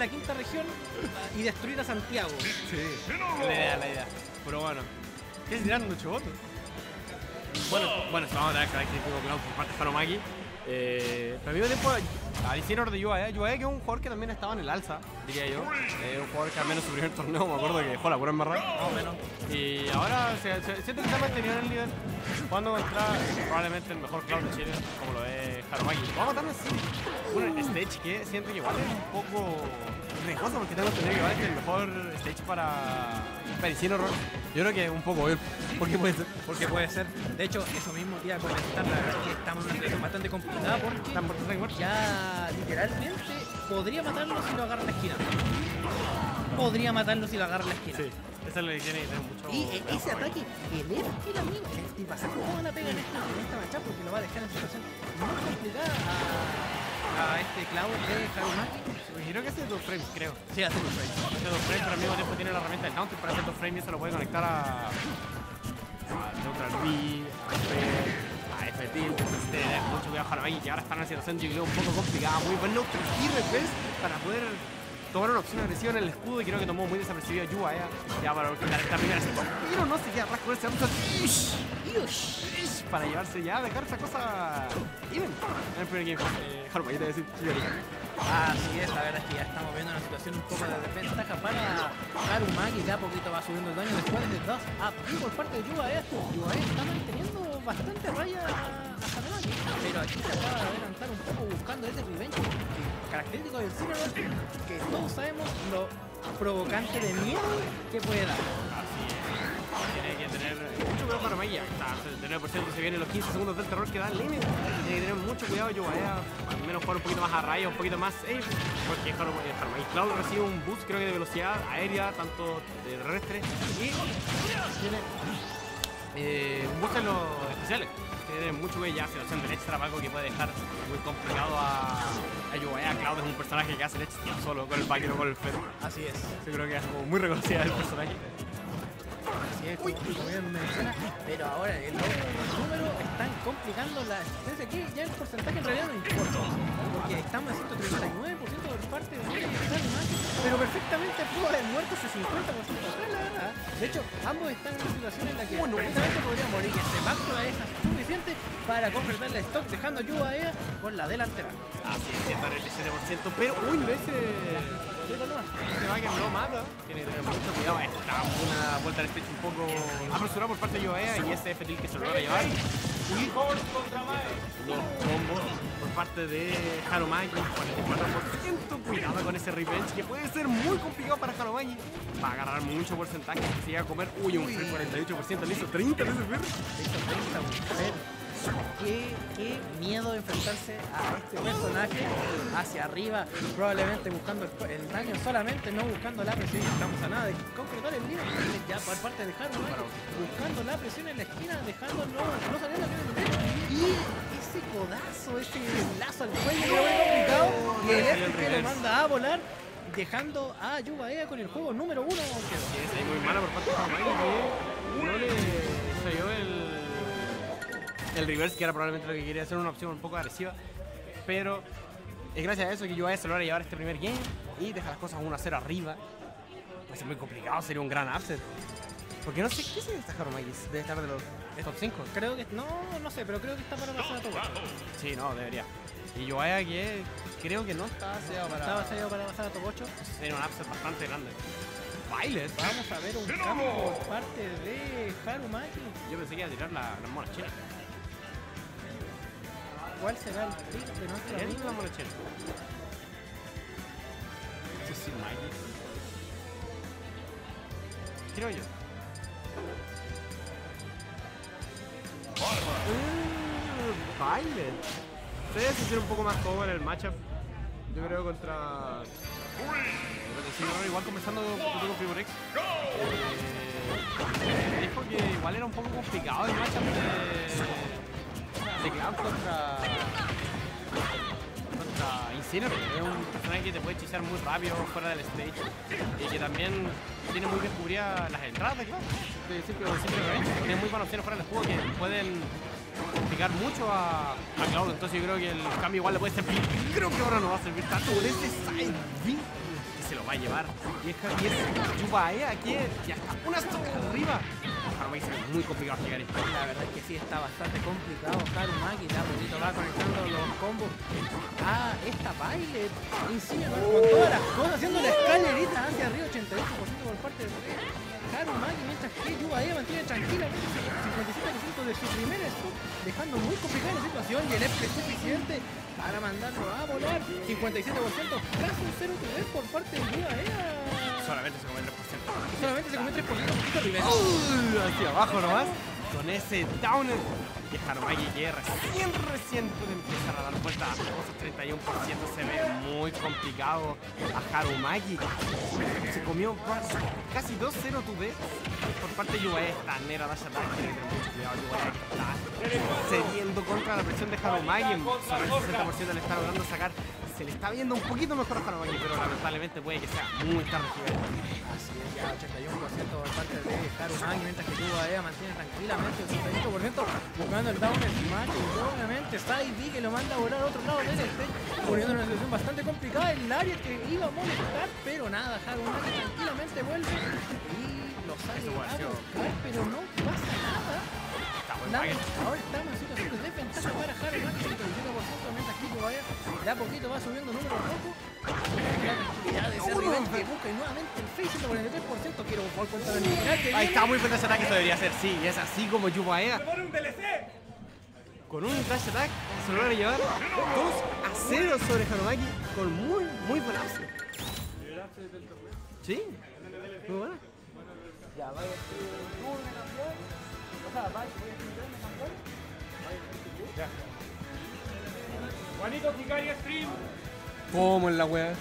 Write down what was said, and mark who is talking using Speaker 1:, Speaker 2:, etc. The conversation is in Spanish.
Speaker 1: la quinta región y destruir a Santiago.
Speaker 2: Sí, la idea, la idea. Pero bueno, ¿qué es tirando Choboto? Bueno, bueno, se vamos a dar característico Cloud por parte de Harumaki. Eh, pero al mismo tiempo, a Isinor de UAE, UAE que es un jugador que también estaba en el alza, diría yo. Eh, un jugador que al menos en su primer torneo me acuerdo que dejó la pura embarrada.
Speaker 1: Más o menos.
Speaker 2: Y ahora se, se- siento que se ha mantenido en el nivel. Jugando contra probablemente el mejor Cloud de Chile, como lo es Harumaki. Vamos a matarlo así. Un stage que siento que igual es un poco riesgoso porque tengo entendido que igual es el mejor stage para, para Isinor. Yo creo que es un poco obvio. ¿Por qué puede ser?
Speaker 1: Porque puede ser. De hecho, eso mismo te iba a comentar. La verdad que una situación bastante complicada porque ya literalmente podría matarlo si lo agarra en la esquina. Podría matarlo si lo agarra en la esquina.
Speaker 2: Sí, esa es lo que tiene que mucho.
Speaker 1: Y eh, ese ataque, FT el FT va a ser toda la pega en esta, en esta matchup porque lo va a dejar en situación muy complicada a, a este Cloud de Harumaki.
Speaker 2: Creo que es dos frames, creo.
Speaker 1: Sí, hace un frame.
Speaker 2: Hace dos frames, pero al mismo tiempo tiene la herramienta del counter para hacer dos frames y eso lo puede conectar a. a Neutral B, a a F cuidado Harumaki, que ahora está en una situación, yo creo, un poco complicada. Muy buen y reverse para poder tomar una opción agresiva en el escudo y creo que tomó muy desapercibido a ya, ya para quitar esta primera sección. Pero no se queda atrás con ese. Ish, Para llevarse ya, dejar esa cosa even en. Eh, te voy a decir,
Speaker 1: Así es, la verdad es que ya estamos viendo una situación un poco de desventaja para Harumaki, que a poquito va subiendo el daño después de 2 up y por parte de Yuae. Yuae está manteniendo bastante raya a a Harumaki, pero aquí se acaba de adelantar un poco buscando ese revenge que- característico del Cinnamon, que todos sabemos lo provocante de miedo que puede dar.
Speaker 2: Así es. Tiene que tener mucho cuidado para Maya. Está al 79% se vienen los 15 segundos del terror que da el límite. Tiene que tener mucho cuidado yo vaya al menos jugar un poquito más a raya, un poquito más safe. Porque Harumai Cloud recibe un boost creo que de velocidad aérea, tanto terrestre y tiene eh, un boost en los especiales. Tiene mucho que ya situación del extra algo que puede dejar muy complicado a, a Yuaya. Cloud es un personaje que hace el extra solo con el vaquero con el ferro.
Speaker 1: Así es.
Speaker 2: Yo creo que es como muy reconocida del personaje.
Speaker 1: Así es, como, como bien menciona, pero ahora el, los números están complicando la existencia aquí, ya el porcentaje en realidad no importa, porque estamos en 139% por parte de Harumaki, pero perfectamente pudo haber muerto ese 50% atrás, la verdad. De hecho, ambos están en una situación en la que perfectamente podría morir, y suficiente para completar el stock, dejando a Yuba Ea con la delantera.
Speaker 2: Así es, siendo el 17%, pero uy, no ese. Ese Baker no mata. Tiene que tener mucho cuidado. Está una vuelta al stage un poco apresurada por parte de Yoea y ese F que se lo logra llevar. Y los combos por parte de Harumaki, 44%. Cuidado con ese revenge que puede ser muy complicado para Harumaki. Va a agarrar mucho porcentaje. Si llega a comer, uy, un free 48%, le hizo 30 de ese free.
Speaker 1: Hizo 30 mujer. Qué, qué miedo enfrentarse a este personaje hacia arriba, probablemente buscando el, el daño solamente, no buscando la presión. Estamos a nada de concretar el líder ya por parte de Haru, buscando la presión en la esquina, dejando no, no saliendo bien el medio. Y ese codazo, ese lazo al cuello, lo complicado. Y el FP lo manda a volar, dejando a Yuba Ea con el juego número uno. que
Speaker 2: es muy mala por parte de no le salió el, el reverse, que era probablemente lo que quería hacer, una opción un poco agresiva. Pero es gracias a eso que Yoa se logra llevar este primer game y deja las cosas 1 a 0 arriba. Va a ser muy complicado, sería un gran upset. Porque no sé qué se esta Harumaki, debe estar de los top 5.
Speaker 1: Creo que, no, no sé, pero creo que está para pasar a todo.
Speaker 2: Sí, no, debería. Y Yoaya que creo que no está sellado para...
Speaker 1: Estaba sellado para pasar a top 8.
Speaker 2: Sería un upset bastante grande. Bailes.
Speaker 1: Vamos a ver un cambio por parte de Harumaki.
Speaker 2: Yo pensé que iba a tirar la, las monas chinas.
Speaker 1: ¿Cuál será el pick de nuestro
Speaker 2: ¿Qué es
Speaker 1: amigo?
Speaker 2: la mona china? Sí, sí, Mikey. Creo yo. Uh, Violet. Se debe sentir un poco más cómodo en el matchup. Yo creo contra. Sí, bueno, igual conversando un poquito con Figurex. Eh, me dijo que igual era un poco complicado el matchup de. De Cloud contra. contra. Es un personaje que te puede hechizar muy rápido fuera del stage. Y que también tiene muy bien cubridas las entradas de Cloud. Revenge. Tiene muy buenas opciones fuera del juego que pueden complicar mucho a, a. Entonces yo creo que el cambio igual le puede servir. Creo que ahora no va a servir tanto con este side B. va a llevar. Y es, y es Yubaea que ya está una arriba. Harumaki se ve muy complicado llegar esto.
Speaker 1: La verdad es que sí está bastante complicado. Harumaki de a poquito va conectando los combos a esta baile. Encima con todas las cosas, haciendo la escalerita hacia arriba, 88% por parte de Harumaki, mientras que Yubae mantiene tranquilamente el 57% de su primer stop, dejando muy complicada la situación y el F es suficiente para mandarlo a volar. 57%, casi un 0 por parte de Yubae.
Speaker 2: Solamente se come el 3%.
Speaker 1: Solamente se come 3%, poquito arriba.
Speaker 2: Uh, hacia abajo nomás. Con ese downer. Y Harumagi que recién, recién puede empezar a dar vuelta. Esos 31% se ve muy complicado a Harumagi. Se comió casi 2-0 tu B por parte de Yubae. Está Nera Dash Attack. Tiene que mucho cuidado. Yubae está cediendo contra la presión de Harumagi. Sobre el 60% le está logrando sacar. Se le está viendo un poquito mejor a Harumagi, pero lamentablemente puede que sea muy tarde.
Speaker 1: Así es, ya 81% por parte de Harumagi, mientras que Yubae mantiene tranquilamente el 65% buscando el down smash y obviamente Sai B que lo manda a volar a otro lado del stage poniendo una situación bastante complicada el área que iba a molestar pero nada Harumagi tranquilamente vuelve y lo sale a buscar pero no pasa nada Ahora estamos en situación de desventaja para Harumagi 55% mientras que vaya de a poquito va subiendo número rojo la tranquilidad de ese rival que busca y nuevamente el face 43% quiero por contra el final
Speaker 2: Ahí está muy buen dash attack, eso debería ser, sí, es así como Yubaea. Con un dash attack se logra llevar 2 a 0 sobre Harumaki con muy, muy buen upset. Sí, muy buena.
Speaker 1: Ya, vaya,
Speaker 3: Juanito Hikari Stream.
Speaker 4: ¿Cómo en la wea?